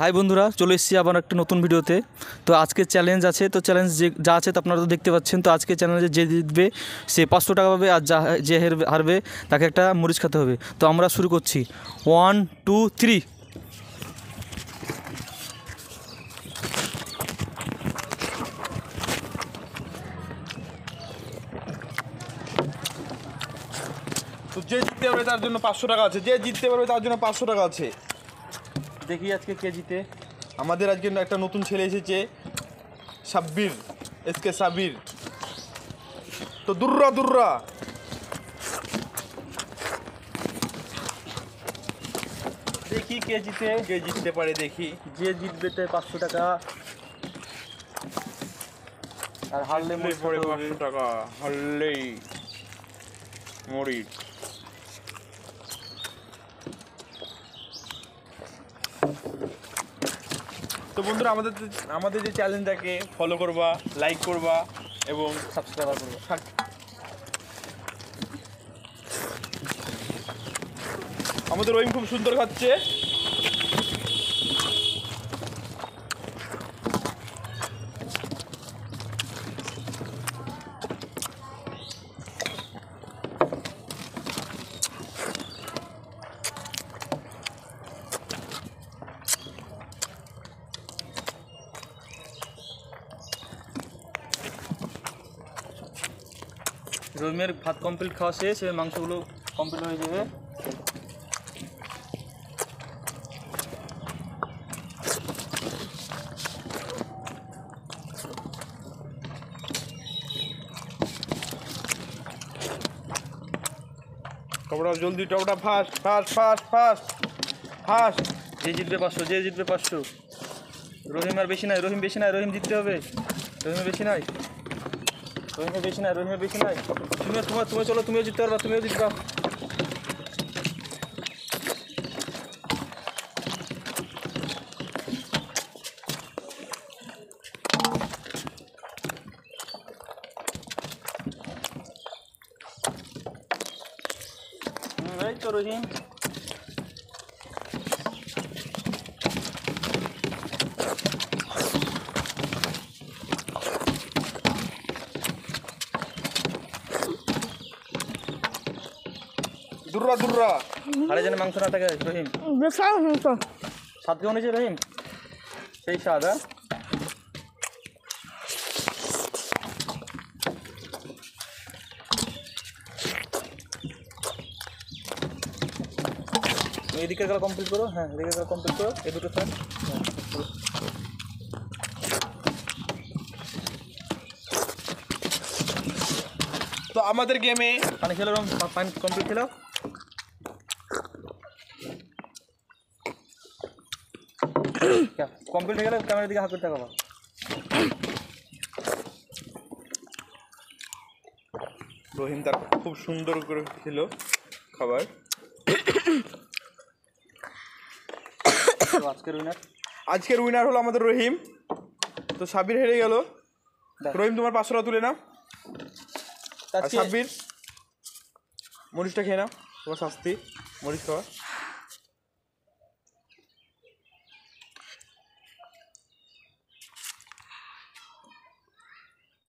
High বন্ধুরা, চলে এসেছি আবার একটা নতুন ভিডিওতে। তো আজকে চ্যালেঞ্জ আছে, তো চ্যালেঞ্জ যে, যা আছে তো আপনারা তো দেখতে পাচ্ছেন। তো আজকে চ্যালেঞ্জে যে জিতবে, সে পাঁচশো টাকা পাবে আর যা, যে হেরবে, হারবে, তাকে একটা মরিচ খেতে হবে। তো আমরা শুরু করছি। ওয়ান টু থ্রি যে জিততে পারবে তার জন্য পাঁচশো টাকা আছে। যে জিততে পারবে তার জন্য পাঁচশো টাকা আছে। দেখি আজকে কেজিতে আমাদের আজকে একটা নতুন ছেলে এসেছে সাব্বির এসকে সাবির তো দুর্রা দুর্রা। দেখি কে জিতে কে জিততে পারে দেখি। যে জিতবে তাই পাঁচশো টাকা। আর হারলে মরিচ পরে পাঁচশো টাকা হারলেই মরিচ তো বন্ধুরা, আমাদের আমাদের যে চ্যালেঞ্জটাকে ফলো করবা লাইক করবা এবং সাবস্ক্রাইব করবা। আমাদের রহিম খুব সুন্দর খাচ্ছে। রহিমের ভাত কমপ্লিট খাওয়া শেষ এবার মাংসগুলো কমপ্লিট হয়ে যাবে। টপটা জলদি টপটা fast fast fast fast fast যে জিতবে পাঁচশো যে জিতবে পাঁচশো। রহিম আর বেশি নাই রহিম বেশি নাই রহিম জিততে হবে। রহিমের বেশি নাই। রহিমের বেশি নাই রহিমের বেশি নাই তুমিও তোমার তুমি চলো তুমিও জিততে পারবা তুমিও জিতবা হুম, এই তো রহিম দুর্রা দুর্রা। আরে যেন মাংস না থাকে রহিম। বিশাল মাংস স্বাদ কেমন হয়েছে রহিম? সেই স্বাদ হ্যাঁ? তুমি এদিকে গেলে কমপ্লিট করো হ্যাঁ এদিকে গেলে কমপ্লিট করো এই দুটো ফ্যান তো আমাদের গেমে পানি খেলো পানি কমপ্লিট খেলো। কমপ্লিট হয়ে গেলে ক্যামেরার দিকে হাত করতে থাকো রহিম তার খুব সুন্দর করে ছিল খাবার। আজকের উইনার আজকের উইনার হলো আমাদের রহিম। তো সাবির হেরে গেল। রহিম তোমার পাঁচশো টাকা তুলে নাও। সাব্বির মরিচটা খেয়ে নাও। তোমার শাস্তি মরিচ খাওয়া।